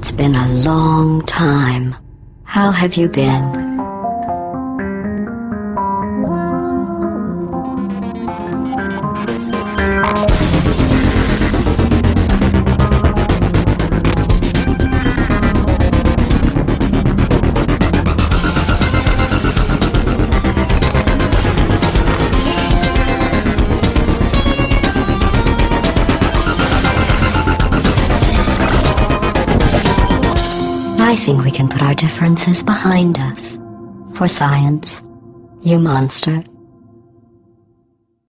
It's been a long time. How have you been? I think we can put our differences behind us. For science. You monster.